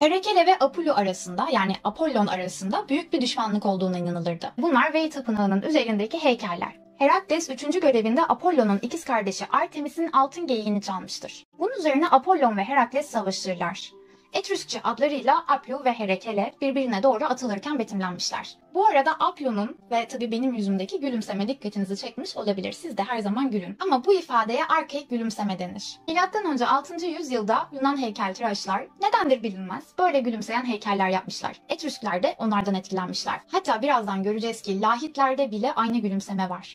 Herakele ve Apollo arasında yani Apollon arasında büyük bir düşmanlık olduğuna inanılırdı. Bunlar Vey Tapınağı'nın üzerindeki heykeller. Herakles 3. görevinde Apollon'un ikiz kardeşi Artemis'in altın geyiğini çalmıştır. Bunun üzerine Apollon ve Herakles savaşırlar. Etrüskçe adlarıyla Aplu ve Herekele birbirine doğru atılırken betimlenmişler. Bu arada Aplu'nun ve tabii benim yüzümdeki gülümseme dikkatinizi çekmiş olabilir. Siz de her zaman gülün. Ama bu ifadeye arkaik gülümseme denir. Milattan önce 6. yüzyılda Yunan heykeltıraşlar nedendir bilinmez böyle gülümseyen heykeller yapmışlar. Etrüskler de onlardan etkilenmişler. Hatta birazdan göreceğiz ki lahitlerde bile aynı gülümseme var.